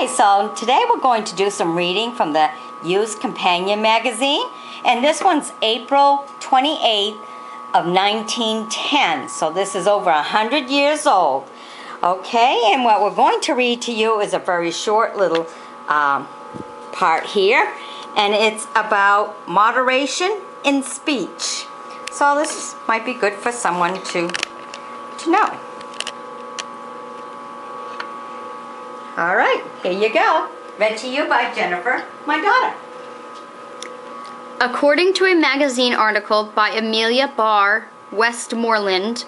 Okay, so today we're going to do some reading from the Youth's Companion magazine, and this one's April 28th of 1910. So this is over 100 years old. Okay, and what we're going to read to you is a very short little um, part here, and it's about moderation in speech. So this might be good for someone to, to know. All right, here you go. Read to you by Jennifer, my daughter. According to a magazine article by Amelia Barr Westmoreland,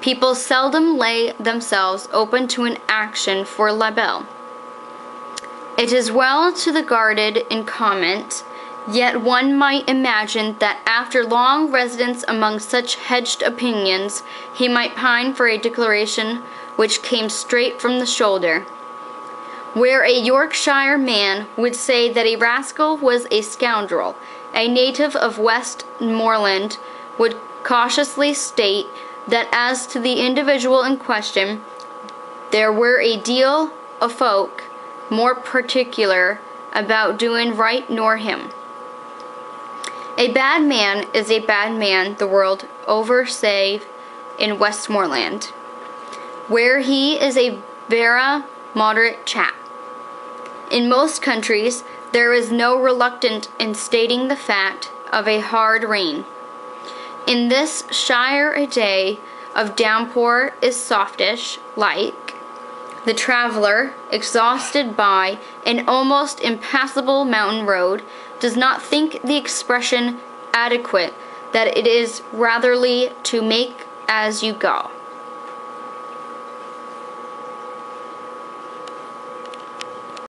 people seldom lay themselves open to an action for libel. It is well to the guarded in comment, yet one might imagine that after long residence among such hedged opinions, he might pine for a declaration which came straight from the shoulder where a Yorkshire man would say that a rascal was a scoundrel, a native of Westmoreland would cautiously state that as to the individual in question, there were a deal of folk more particular about doing right nor him. A bad man is a bad man the world over save in Westmoreland, where he is a vera moderate chap. In most countries, there is no reluctance in stating the fact of a hard rain. In this shire a day of downpour is softish, like the traveler, exhausted by an almost impassable mountain road, does not think the expression adequate that it is ratherly to make as you go.